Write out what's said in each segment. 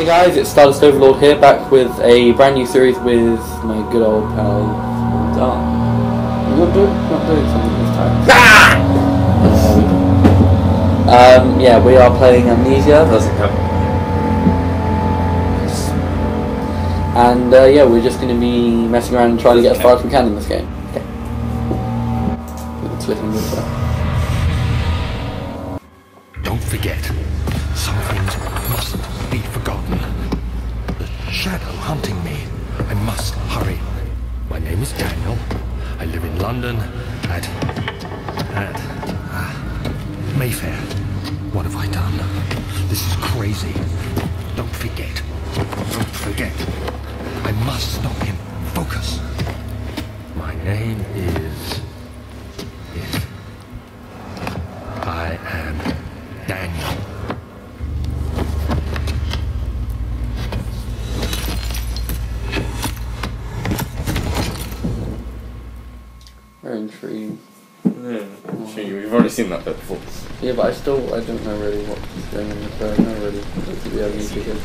Hey guys, it's Stardust Overlord here, back with a brand new series with my good old pal. You're not doing, not doing something this time. um, yeah, we are playing Amnesia, Doesn't come. and uh, yeah, we're just going to be messing around and trying to get as far as we can in this game. Okay. Don't forget, some things mustn't be forgotten. Shadow hunting me. I must hurry. My name is Daniel. I live in London at at ah, Mayfair. What have I done? This is crazy. Don't forget. Don't forget. I must stop him. Focus. My name. Is. You've already seen that bit before. Yeah, but I still, I don't know really what's going on with her. I don't know really what the Amnesia is.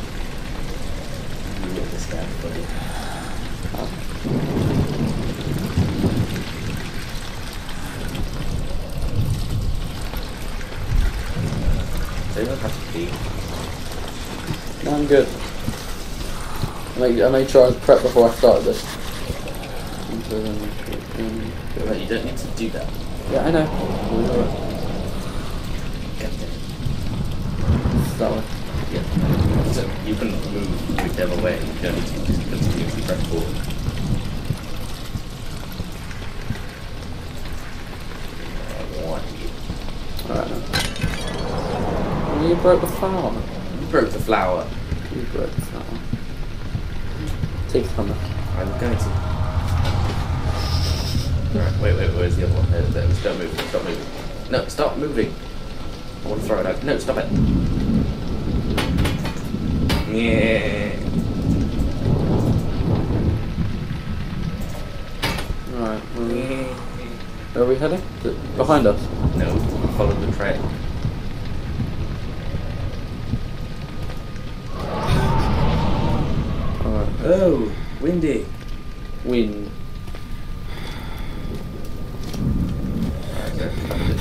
You will discover fully. They don't have to be. No, I'm good. I made, I made sure I was prepped before I started this. So then, you don't need to do that. yeah, I know. Get it. Start with. Yeah. So you can move whichever way. You don't need to just continuously press forward. I want you. Alright. Well, you broke the flower. You broke the flower. You broke the flower. Take it from her. I'm going to. Alright, wait, wait, where's the other one? There, there. Stop moving, stop moving. No, stop moving. I want to throw it out. No, stop it. Yeah. Alright, where are we heading? Behind us. No, follow the trail. Alright. Oh, windy. Wind. Alright, there, found it.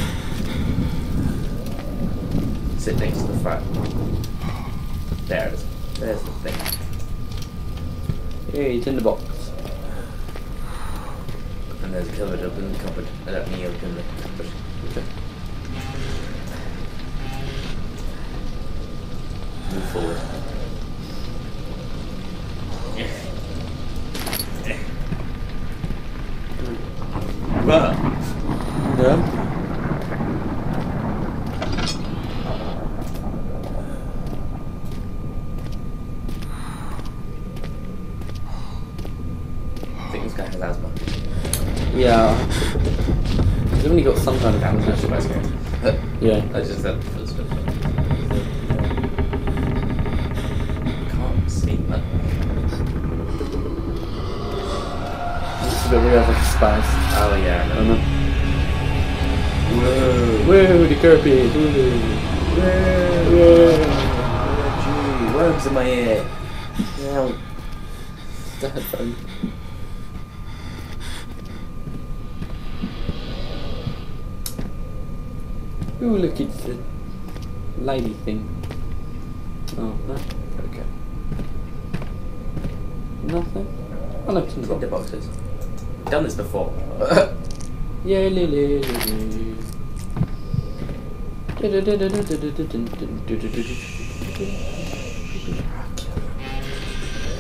Sit next to the fire. There it is. There's the thing. Hey, it's in the box. And there's a cupboard open in the cupboard. Uh, Let me open the cupboard. Okay. Move forward. Bruh. Yeah? I think this guy has asthma. Yeah. He's only got some kind of That was actually condition. quite. Yeah. I just had the stuff. Can't see that. It's a bit weird, like a spice. Oh yeah, I I don't know. know. Whoa. The Kirby. Woo. Whoa. Gee, worms in my ear. Ow. The headphone. Ooh, look, it's the lady thing. Oh, no. Okay. Nothing? Oh, no, it's in the box. boxes. Done this before. Yeah, li, li, li.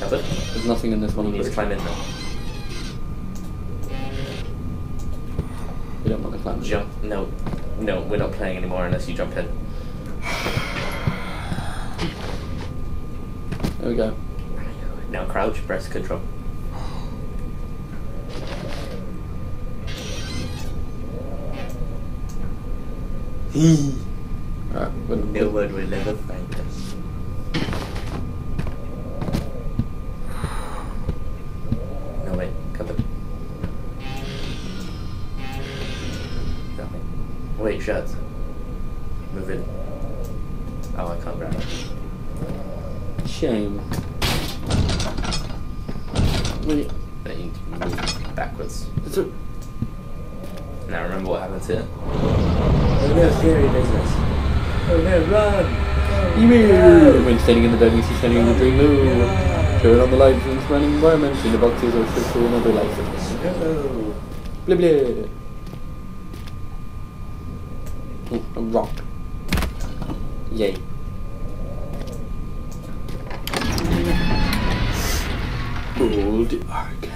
Cupboard. There's nothing in this one. You need to climb in sure. We don't want to climb. Jump. No. No, we're not playing anymore unless you jump in. There we go. Now crouch, press control. No one will ever find us. Shut. Move in. Oh, I can't grab it. shame. Wait, Then you need to move backwards. is it- Now remember what happens here? Oh no, scary business. Oh no, run! Emu! When standing in the darkness, he's standing in the dream move. Turn on the lights in the surrounding environment. In the boxes or switch to another light source. No. Blah blah. A rock. Yay. Old arcade.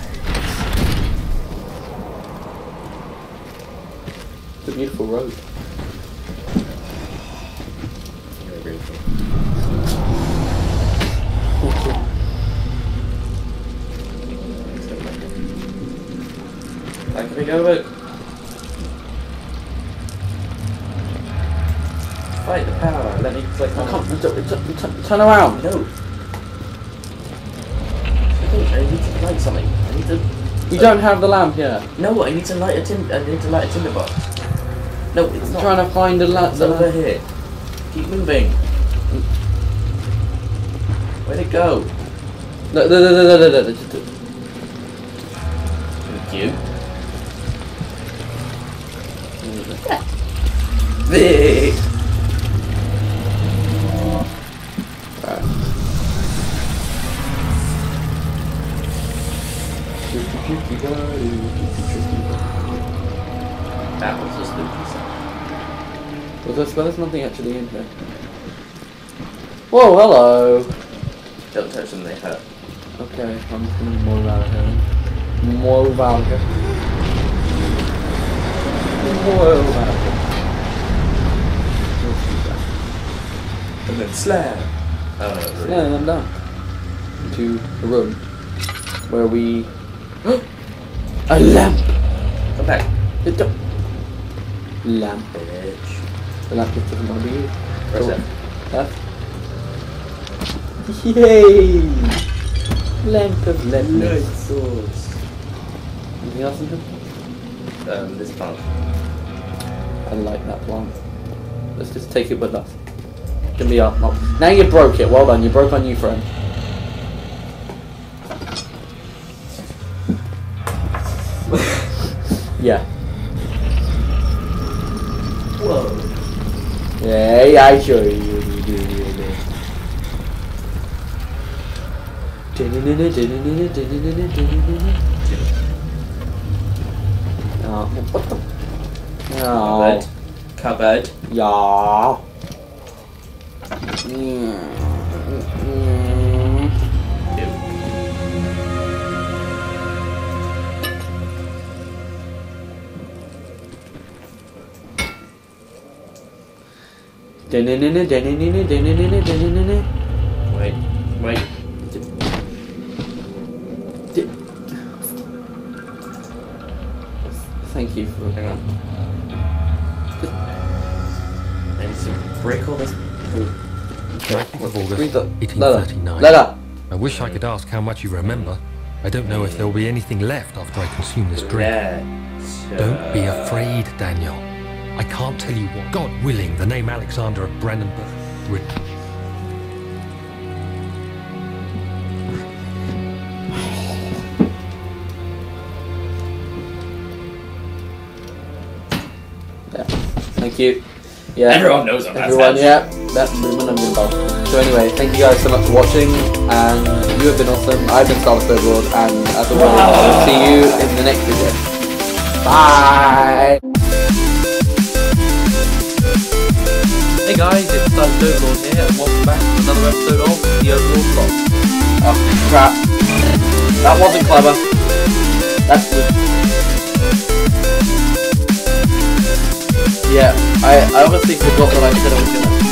It's a beautiful road. Very beautiful. Pick Fight the power. Let me click I on. can't. t- t- t- Turn around. No. I think I need to light something. I need to. We don't have the lamp here. No, I need to light a tin. I need to light a tinderbox. No, it's I'm not. trying to find the lamp. It's over here. Keep moving. Where'd it go? Look, look, look, look, look, look, look. Thank you. Vic! That was just. Was there, well, there's nothing actually in here. Whoa, hello. Don't touch them, they hurt. Okay, I'm just gonna move out of here. Move out of here. Move out of here. And then slam. Oh, oh no? Yeah, I'm done. To a room where we. a lamp! Come back. It don't- Lamp. Bitch. The lamp just doesn't want to be used. Press Oh, Left. Yay! Lamp of leftness. sauce. Anything else in here? Um, this plant. I like that plant. Let's just take it with us. Can be up. up. Now you broke it. Well done. You broke on you, friend. Yeah. Whoa. Yeah, I show you. Oh, what the? Cupboard. Oh, Cupboard. yeah. Ew. Wait. Wait. Thank you for. Hang on. I need to break all this. 19th of August, the. 1839. Lala. I wish I could ask how much you remember. I don't know if there will be anything left after I consume this drink. Don't be afraid, Daniel. I can't tell you what. God willing, the name Alexander of Brandenburg would. Yeah. Thank you. Yeah. Everyone knows what that's Everyone, at. yeah. That's movement I'm involved. So anyway, thank you guys so much for watching, and you have been awesome. I've been Stardust Overlord, and as always, I'll see you in the next video. Bye. Guys, it's Stardust Overlord here, and welcome back to another episode of the Overlord Vlog. Oh crap! That wasn't clever. That's the. Yeah, I, I obviously forgot what I said I was gonna.